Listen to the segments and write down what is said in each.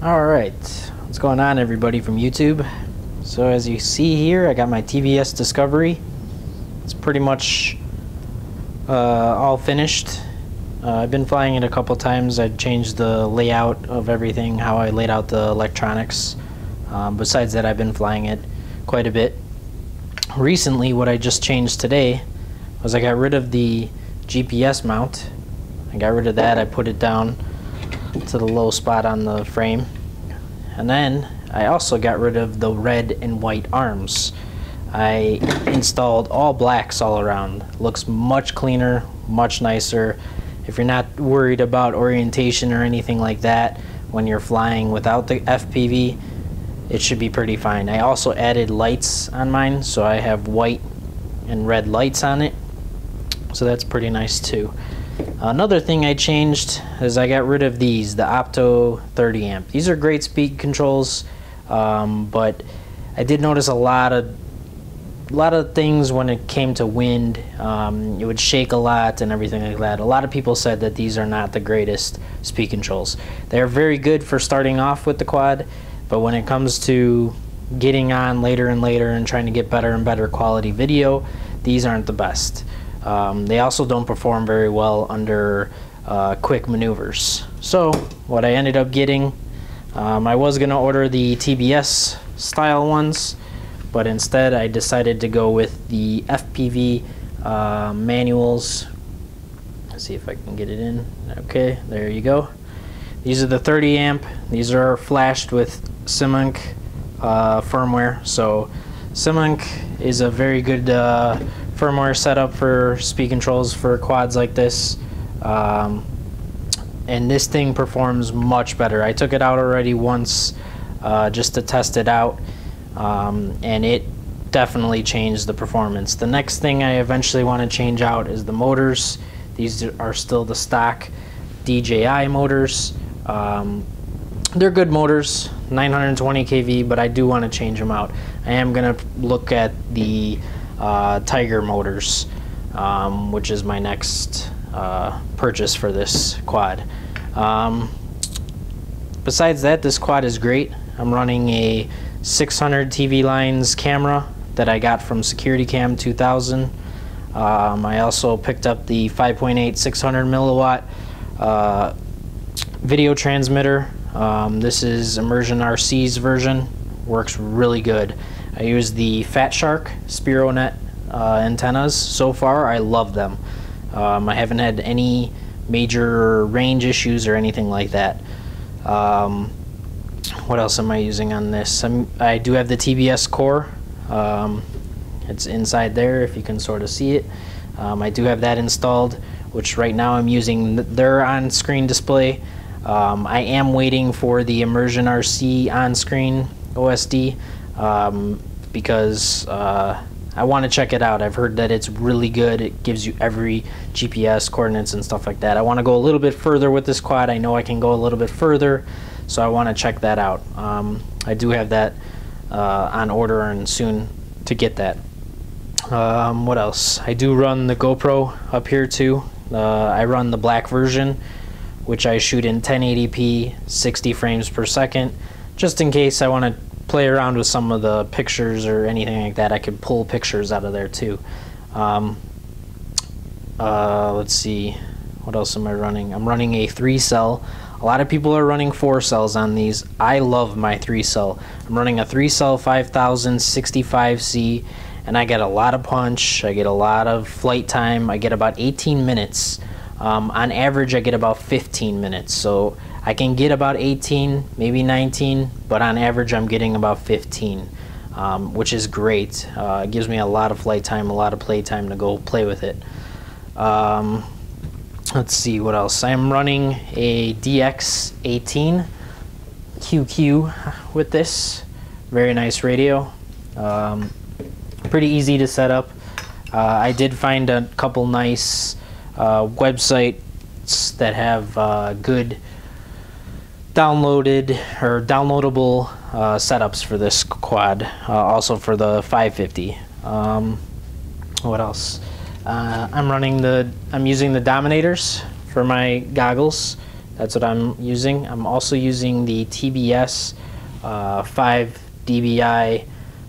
Alright, what's going on everybody from YouTube? So as you see here, I got my TBS Discovery. It's pretty much uh, all finished. Uh, I've been flying it a couple times. I changed the layout of everything, how I laid out the electronics. Um, besides that, I've been flying it quite a bit. Recently, what I just changed today was I got rid of the GPS mount. I got rid of that. I put it down to the low spot on the frame. And then I also got rid of the red and white arms. I installed all blacks all around. Looks much cleaner, much nicer. If you're not worried about orientation or anything like that when you're flying without the FPV, it should be pretty fine. I also added lights on mine, so I have white and red lights on it. So that's pretty nice too. Another thing I changed is I got rid of these, the Opto 30 amp. These are great speed controls, um, but I did notice a lot of a lot of things when it came to wind. Um, it would shake a lot and everything like that. A lot of people said that these are not the greatest speed controls. They're very good for starting off with the quad, but when it comes to getting on later and later and trying to get better and better quality video, these aren't the best. Um, they also don't perform very well under uh, quick maneuvers. So what I ended up getting, um, I was going to order the TBS style ones, but instead I decided to go with the FPV uh, manuals. Let's see if I can get it in. Okay, there you go. These are the 30 amp. These are flashed with SimonK uh, firmware. So SimonK is a very good uh, firmware setup for speed controls for quads like this. Um, and this thing performs much better. I took it out already once uh, just to test it out, um, and it definitely changed the performance. The next thing I eventually want to change out is the motors. These are still the stock DJI motors. Um, they're good motors, 920 kV, but I do want to change them out. I am going to look at the uh, Tiger Motors, um, which is my next uh, purchase for this quad. Um, besides that, this quad is great. I'm running a 600 TV lines camera that I got from Security Cam 2000. Um, I also picked up the 5.8 600 milliwatt uh, video transmitter. Um, this is Immersion RC's version. Works really good. I use the Fat Shark Spironet uh, antennas. So far, I love them. Um, I haven't had any major range issues or anything like that. Um, what else am I using on this? I'm, i do have the TBS core. Um, it's inside there if you can sort of see it. Um, I do have that installed, which right now I'm using their on-screen display. Um, I am waiting for the Immersion RC on-screen OSD um, because uh, I want to check it out. I've heard that it's really good. It gives you every GPS coordinates and stuff like that. I want to go a little bit further with this quad. I know I can go a little bit further, so I want to check that out. Um, I do have that uh, on order and soon to get that. Um, what else? I do run the GoPro up here too. Uh, I run the black version, which I shoot in 1080p, 60 frames per second, just in case I want to play around with some of the pictures or anything like that. I could pull pictures out of there too. Um, uh, let's see, what else am I running? I'm running a three cell. A lot of people are running four cells on these. I love my three cell. I'm running a three cell 5065C and I get a lot of punch. I get a lot of flight time. I get about 18 minutes. Um, on average, I get about 15 minutes. So I can get about 18, maybe 19, but on average I'm getting about 15, um, which is great. Uh, it gives me a lot of flight time, a lot of play time to go play with it. Um, let's see what else. I'm running a DX18 QQ with this. Very nice radio. Um, pretty easy to set up. Uh, I did find a couple nice websites that have uh, good downloaded or downloadable uh, setups for this quad, uh, also for the 550. Um, what else? Uh, I'm running the, I'm using the Dominators for my goggles. That's what I'm using. I'm also using the TBS uh, 5 dBi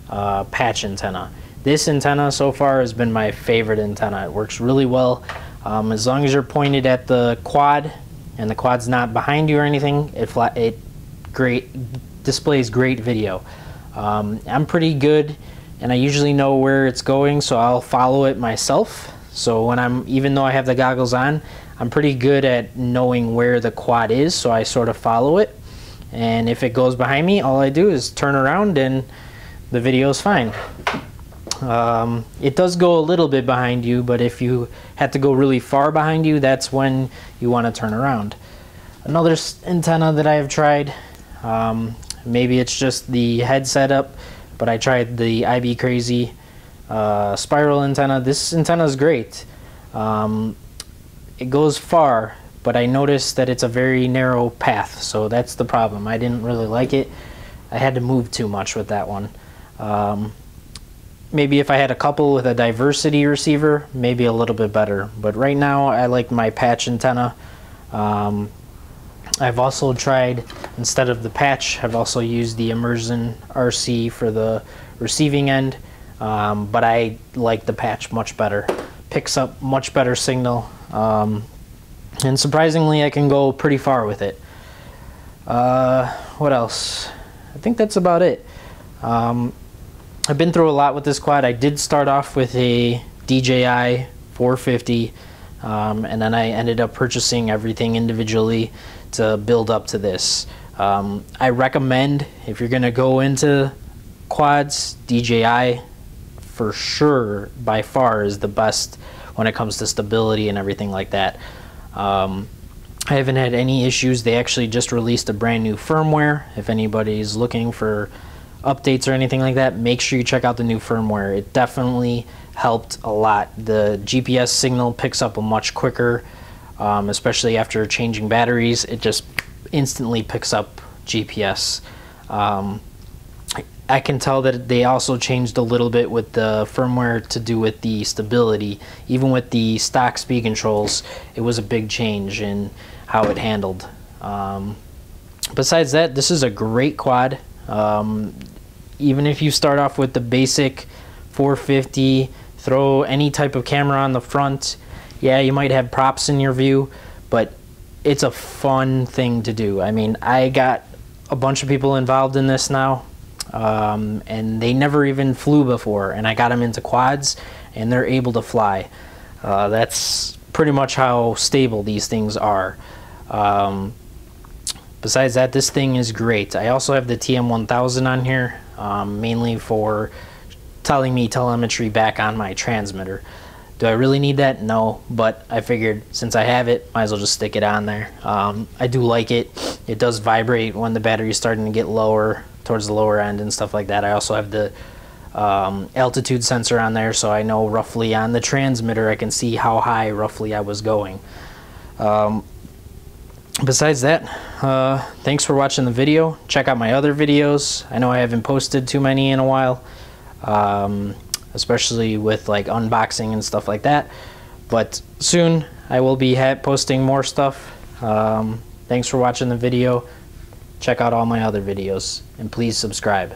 uh, patch antenna. This antenna so far has been my favorite antenna. It works really well. Um, as long as you're pointed at the quad and the quad's not behind you or anything, it, it great displays great video. Um, I'm pretty good and I usually know where it's going so I'll follow it myself. So when I'm, even though I have the goggles on, I'm pretty good at knowing where the quad is so I sort of follow it. And if it goes behind me, all I do is turn around and the video is fine. Um, it does go a little bit behind you, but if you had to go really far behind you, that's when you want to turn around. Another antenna that I have tried, um, maybe it's just the head setup, but I tried the IB Crazy uh, spiral antenna. This antenna is great. Um, it goes far, but I noticed that it's a very narrow path, so that's the problem. I didn't really like it. I had to move too much with that one. Um, maybe if I had a couple with a diversity receiver, maybe a little bit better. But right now, I like my patch antenna. Um, I've also tried, instead of the patch, I've also used the Immersion RC for the receiving end. Um, but I like the patch much better. Picks up much better signal. Um, and surprisingly, I can go pretty far with it. Uh, what else? I think that's about it. Um, I've been through a lot with this quad. I did start off with a DJI 450, um, and then I ended up purchasing everything individually to build up to this. Um, I recommend if you're going to go into quads, DJI for sure by far is the best when it comes to stability and everything like that. Um, I haven't had any issues. They actually just released a brand new firmware. If anybody's looking for updates or anything like that, make sure you check out the new firmware. It definitely helped a lot. The GPS signal picks up a much quicker, um, especially after changing batteries. It just instantly picks up GPS. Um, I can tell that they also changed a little bit with the firmware to do with the stability. Even with the stock speed controls, it was a big change in how it handled. Um, besides that, this is a great quad. Um, even if you start off with the basic 450, throw any type of camera on the front, yeah, you might have props in your view, but it's a fun thing to do. I mean, I got a bunch of people involved in this now, um, and they never even flew before, and I got them into quads, and they're able to fly. Uh, that's pretty much how stable these things are. Um, Besides that, this thing is great. I also have the TM1000 on here, um, mainly for telling me telemetry back on my transmitter. Do I really need that? No, but I figured since I have it, might as well just stick it on there. Um, I do like it. It does vibrate when the battery is starting to get lower, towards the lower end and stuff like that. I also have the um, altitude sensor on there, so I know roughly on the transmitter I can see how high roughly I was going. Um, besides that, uh, thanks for watching the video. Check out my other videos. I know I haven't posted too many in a while, um, especially with like unboxing and stuff like that. But soon I will be posting more stuff. Um, thanks for watching the video. Check out all my other videos and please subscribe.